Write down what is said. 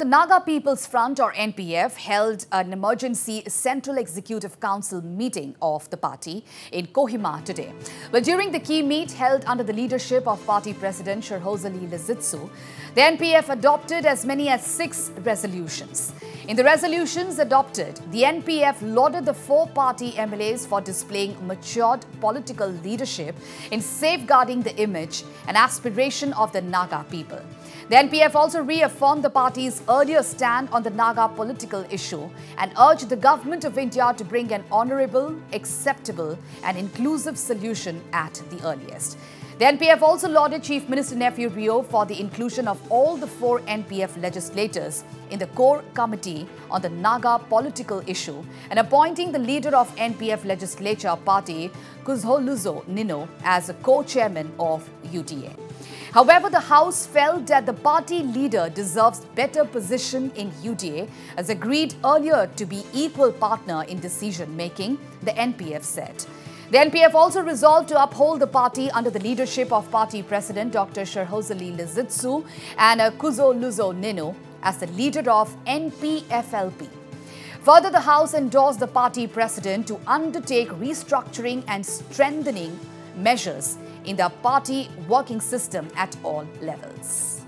The Naga People's Front or NPF held an emergency Central Executive Council meeting of the party in Kohima today. Well, during the key meet held under the leadership of party president Shurozelie Leizietsu, the NPF adopted as many as six resolutions. In the resolutions adopted, the NPF lauded the four party MLAs for displaying matured political leadership in safeguarding the image and aspiration of the Naga people. The NPF also reaffirmed the party's earlier stand on the Naga political issue and urged the government of India to bring an honorable, acceptable and inclusive solution at the earliest. The NPF also lauded Chief Minister Neiphiu Rio for the inclusion of all the four NPF legislators in the core committee on the Naga political issue and appointing the leader of NPF legislature party, Kuzholuzo Nienu, as a co-chairman of UDA. However, the House felt that the party leader deserves better position in UDA as agreed earlier to be equal partner in decision making, the NPF said. The NPF also resolved to uphold the party under the leadership of party president Dr. Shurozelie Leizietsu and uh, Kuzholuzo Nienu as the leader of NPFLP. Further, the House endorsed the party president to undertake restructuring and strengthening measures in the party working system at all levels.